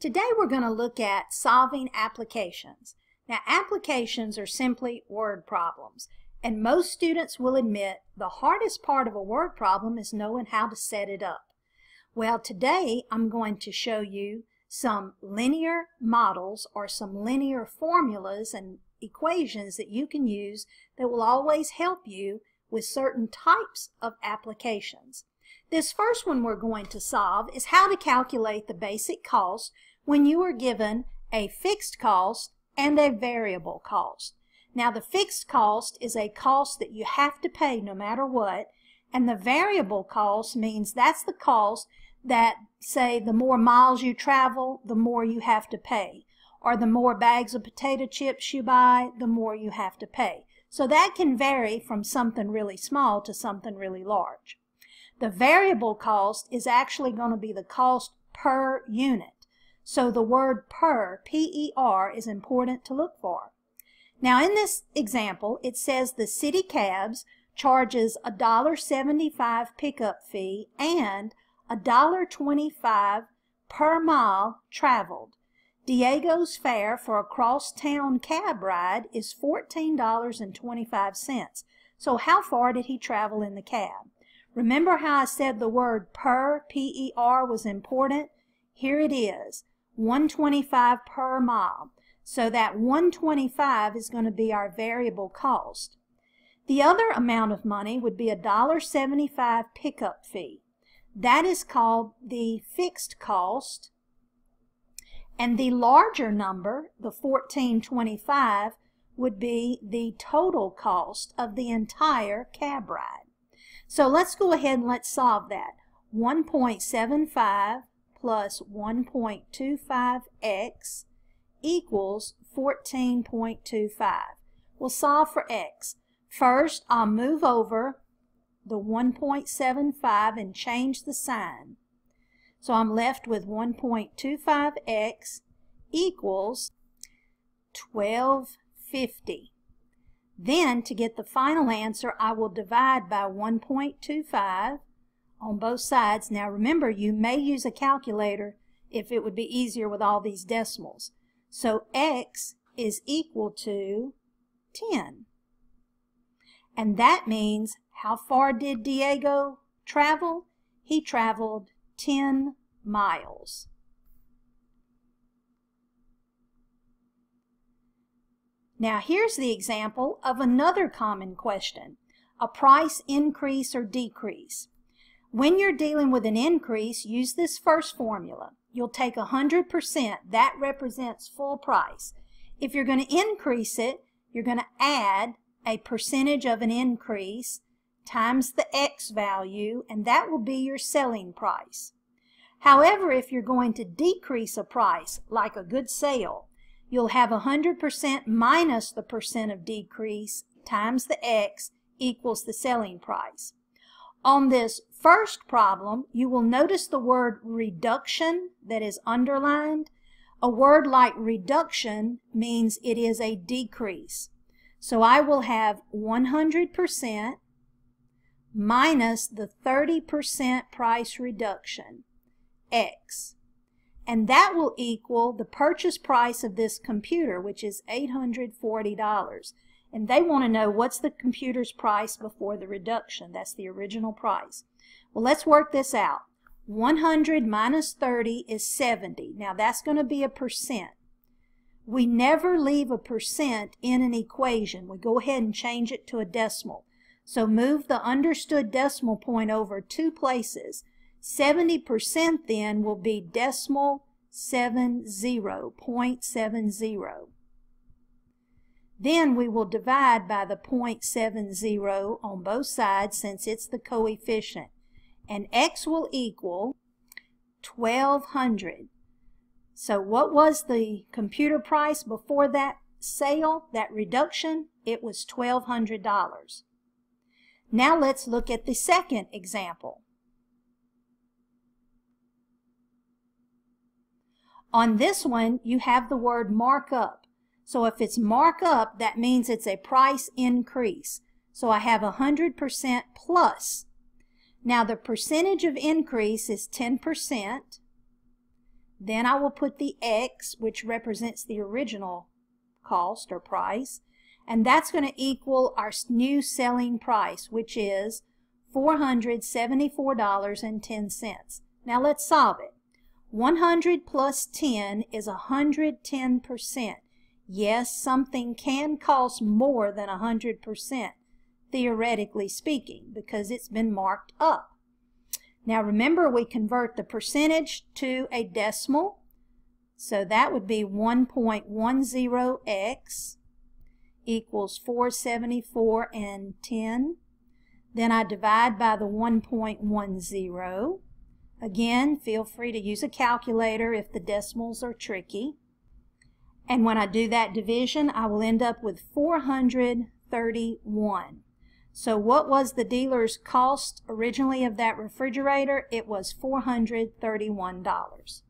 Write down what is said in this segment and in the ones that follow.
Today we're going to look at solving applications. Now applications are simply word problems and most students will admit the hardest part of a word problem is knowing how to set it up. Well today I'm going to show you some linear models or some linear formulas and equations that you can use that will always help you with certain types of applications. This first one we're going to solve is how to calculate the basic cost when you are given a fixed cost and a variable cost. Now the fixed cost is a cost that you have to pay no matter what, and the variable cost means that's the cost that, say, the more miles you travel, the more you have to pay, or the more bags of potato chips you buy, the more you have to pay. So that can vary from something really small to something really large. The variable cost is actually going to be the cost per unit. So the word per, P-E-R, is important to look for. Now in this example, it says the city cabs charges a $1.75 pickup fee and a $1.25 per mile traveled. Diego's fare for a cross-town cab ride is $14.25. So how far did he travel in the cab? Remember how I said the word per, P-E-R, was important? Here it is. 125 per mile. So that 125 is going to be our variable cost. The other amount of money would be a $1.75 pickup fee. That is called the fixed cost. And the larger number, the 1425, would be the total cost of the entire cab ride. So let's go ahead and let's solve that. 1.75 plus 1.25x equals 14.25. We'll solve for x. First, I'll move over the 1.75 and change the sign. So I'm left with 1.25x equals 1250. Then, to get the final answer, I will divide by 1.25 on both sides. Now remember, you may use a calculator if it would be easier with all these decimals. So x is equal to 10. And that means how far did Diego travel? He traveled 10 miles. Now here's the example of another common question, a price increase or decrease. When you're dealing with an increase, use this first formula. You'll take 100%. That represents full price. If you're going to increase it, you're going to add a percentage of an increase times the X value, and that will be your selling price. However, if you're going to decrease a price, like a good sale, you'll have 100% minus the percent of decrease times the X equals the selling price. On this first problem, you will notice the word reduction that is underlined. A word like reduction means it is a decrease. So I will have 100% minus the 30% price reduction, X. And that will equal the purchase price of this computer, which is $840 and they want to know what's the computer's price before the reduction. That's the original price. Well, let's work this out. 100 minus 30 is 70. Now that's going to be a percent. We never leave a percent in an equation. We go ahead and change it to a decimal. So move the understood decimal point over two places. 70% then will be decimal 70, 0.70. Then we will divide by the 0.70 on both sides since it's the coefficient. And x will equal 1200. So what was the computer price before that sale, that reduction? It was $1,200. Now let's look at the second example. On this one, you have the word markup. So if it's markup, that means it's a price increase. So I have 100% plus. Now the percentage of increase is 10%. Then I will put the X, which represents the original cost or price, and that's going to equal our new selling price, which is $474.10. Now let's solve it. 100 plus 10 is 110%. Yes, something can cost more than 100%, theoretically speaking, because it's been marked up. Now remember, we convert the percentage to a decimal. So that would be 1.10x equals 474 and 10. Then I divide by the 1.10. Again, feel free to use a calculator if the decimals are tricky. And when I do that division, I will end up with 431. So what was the dealer's cost originally of that refrigerator? It was $431.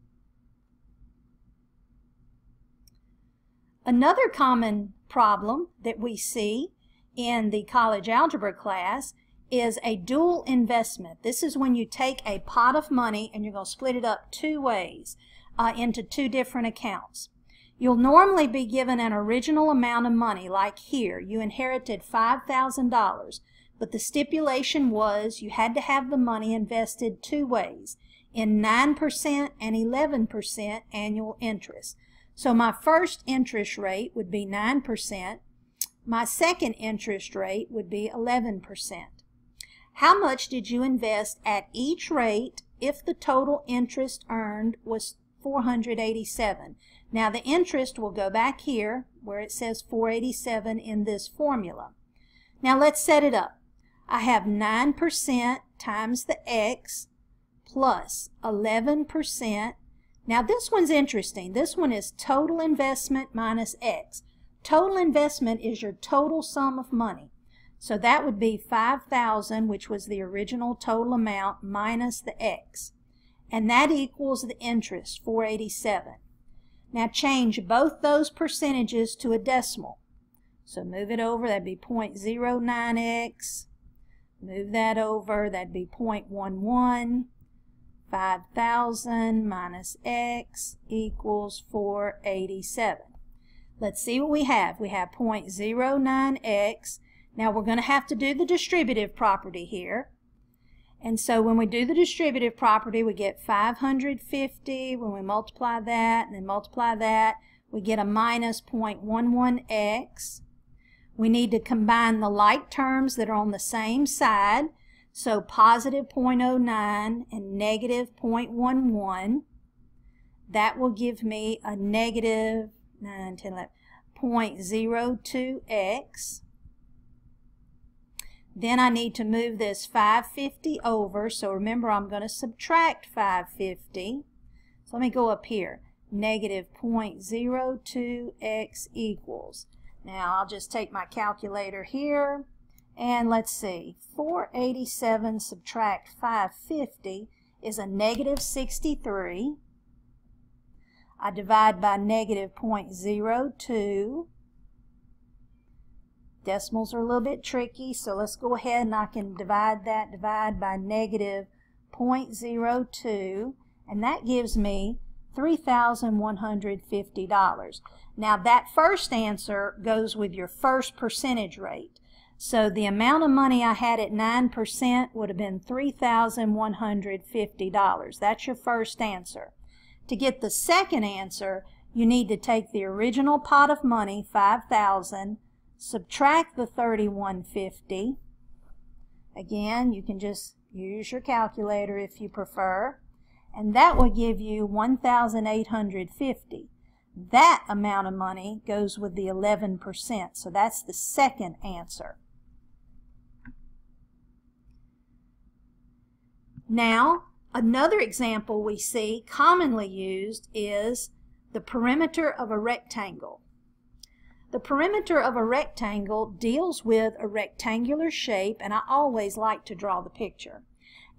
Another common problem that we see in the college algebra class is a dual investment. This is when you take a pot of money and you're going to split it up two ways uh, into two different accounts. You'll normally be given an original amount of money, like here. You inherited $5,000, but the stipulation was you had to have the money invested two ways, in 9% and 11% annual interest. So my first interest rate would be 9%. My second interest rate would be 11%. How much did you invest at each rate if the total interest earned was 487? Now the interest will go back here where it says 487 in this formula. Now let's set it up. I have 9% times the x plus 11%. Now this one's interesting. This one is total investment minus x. Total investment is your total sum of money. So that would be 5,000, which was the original total amount, minus the x. And that equals the interest, 487. Now change both those percentages to a decimal. So move it over, that'd be 0.09x. Move that over, that'd be 0.11. 5,000 minus x equals 487. Let's see what we have. We have 0.09x. Now we're going to have to do the distributive property here. And so when we do the distributive property, we get 550. When we multiply that and then multiply that, we get a minus 0.11x. We need to combine the like terms that are on the same side. So positive 0.09 and negative 0.11. That will give me a negative 9, 10, 11, 0.02x. Then I need to move this 550 over. So remember, I'm going to subtract 550. So let me go up here. Negative 0.02x equals. Now I'll just take my calculator here. And let's see. 487 subtract 550 is a negative 63. I divide by negative 0.02. Decimals are a little bit tricky, so let's go ahead and I can divide that, divide by negative 0.02, and that gives me $3,150. Now that first answer goes with your first percentage rate. So the amount of money I had at 9% would have been $3,150. That's your first answer. To get the second answer, you need to take the original pot of money, 5000 subtract the 3150. Again, you can just use your calculator if you prefer. And that will give you 1,850. That amount of money goes with the 11%. So that's the second answer. Now, another example we see commonly used is the perimeter of a rectangle. The perimeter of a rectangle deals with a rectangular shape, and I always like to draw the picture.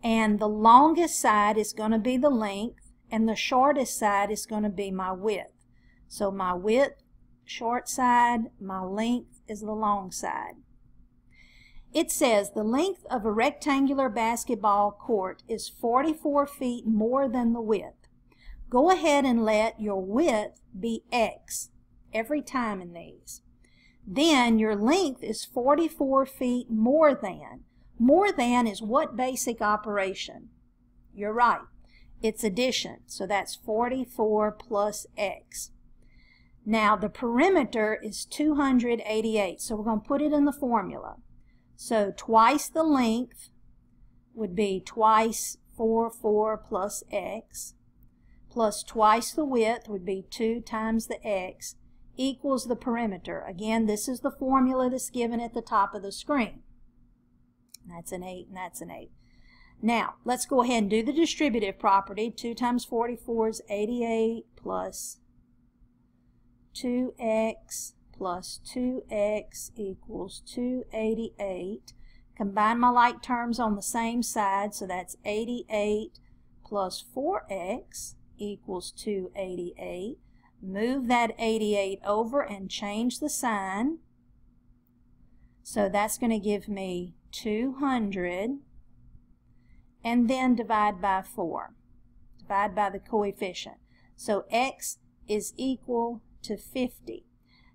And the longest side is going to be the length, and the shortest side is going to be my width. So my width, short side, my length is the long side. It says the length of a rectangular basketball court is 44 feet more than the width. go ahead and let your width be x every time in these. Then your length is 44 feet more than. More than is what basic operation? You're right. It's addition. So that's 44 plus x. Now the perimeter is 288. So we're going to put it in the formula. So twice the length would be twice 4, 4 plus x plus twice the width would be 2 times the x equals the perimeter. Again, this is the formula that's given at the top of the screen. That's an 8 and that's an 8. Now, let's go ahead and do the distributive property. 2 times 44 is 88 plus 2x plus 2x equals 288. Combine my like terms on the same side, so that's 88 plus 4x equals 288. Move that 88 over and change the sign. So that's going to give me 200 and then divide by 4. Divide by the coefficient. So x is equal to 50.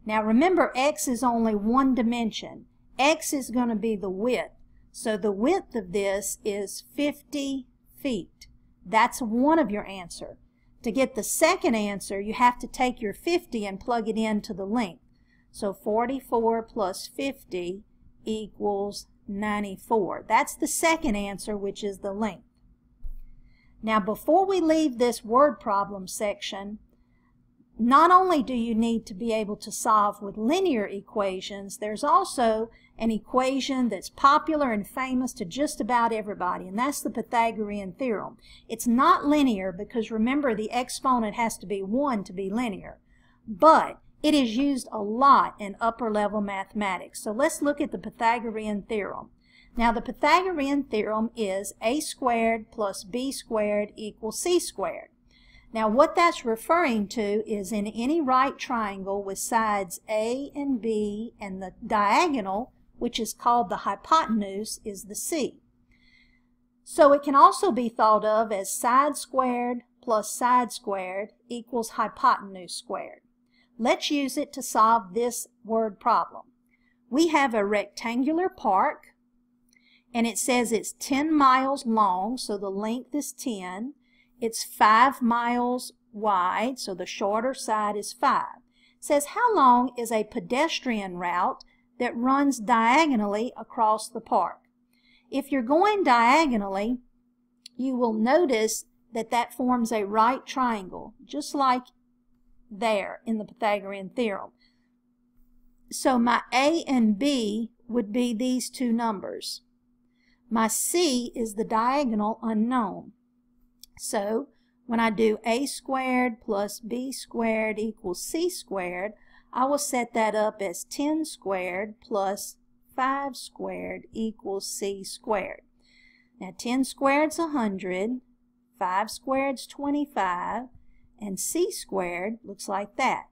Now remember x is only one dimension. x is going to be the width. So the width of this is 50 feet. That's one of your answer. To get the second answer, you have to take your 50 and plug it into the length. So 44 plus 50 equals 94. That's the second answer, which is the length. Now, before we leave this word problem section, not only do you need to be able to solve with linear equations, there's also an equation that's popular and famous to just about everybody, and that's the Pythagorean theorem. It's not linear because remember the exponent has to be 1 to be linear, but it is used a lot in upper level mathematics. So let's look at the Pythagorean theorem. Now the Pythagorean theorem is a squared plus b squared equals c squared. Now what that's referring to is in any right triangle with sides A and B and the diagonal, which is called the hypotenuse, is the C. So it can also be thought of as side squared plus side squared equals hypotenuse squared. Let's use it to solve this word problem. We have a rectangular park and it says it's 10 miles long, so the length is 10. It's five miles wide, so the shorter side is five. It says how long is a pedestrian route that runs diagonally across the park? If you're going diagonally, you will notice that that forms a right triangle, just like there in the Pythagorean theorem. So my A and B would be these two numbers. My C is the diagonal unknown. So when I do a squared plus b squared equals c squared, I will set that up as 10 squared plus 5 squared equals c squared. Now 10 squared is 100, 5 squared is 25, and c squared looks like that.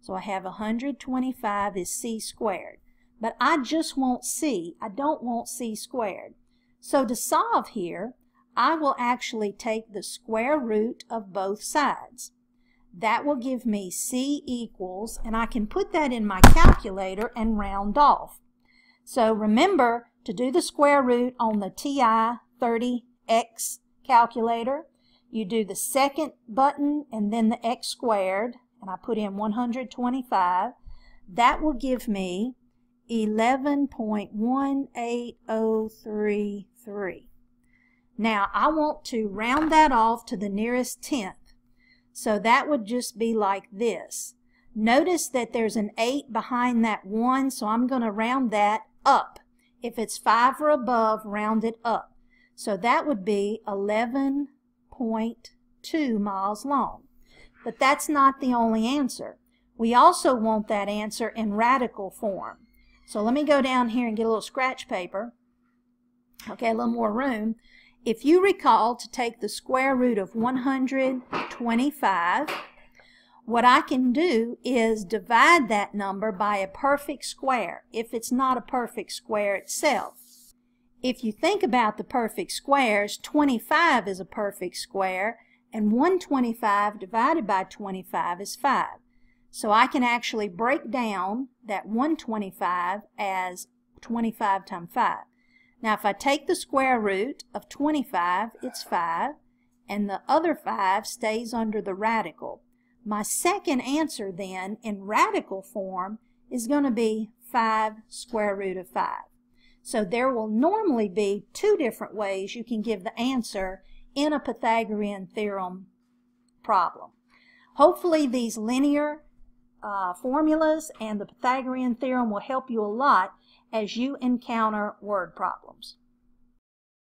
So I have 125 is c squared. But I just want c. I don't want c squared. So to solve here, I will actually take the square root of both sides. That will give me C equals, and I can put that in my calculator and round off. So remember to do the square root on the TI 30X calculator. You do the second button and then the x squared, and I put in 125. That will give me 11.18033. Now I want to round that off to the nearest tenth. So that would just be like this. Notice that there's an 8 behind that 1, so I'm going to round that up. If it's 5 or above, round it up. So that would be 11.2 miles long. But that's not the only answer. We also want that answer in radical form. So let me go down here and get a little scratch paper. Okay, a little more room. If you recall to take the square root of 125, what I can do is divide that number by a perfect square if it's not a perfect square itself. If you think about the perfect squares, 25 is a perfect square And 125 divided by 25 is 5. So I can actually break down that 125 as 25 times 5. Now if I take the square root of 25, it's 5, and the other 5 stays under the radical. My second answer then, in radical form, is going to be 5 square root of 5. So there will normally be two different ways you can give the answer in a Pythagorean theorem problem. Hopefully these linear uh, formulas and the Pythagorean theorem will help you a lot as you encounter word problems.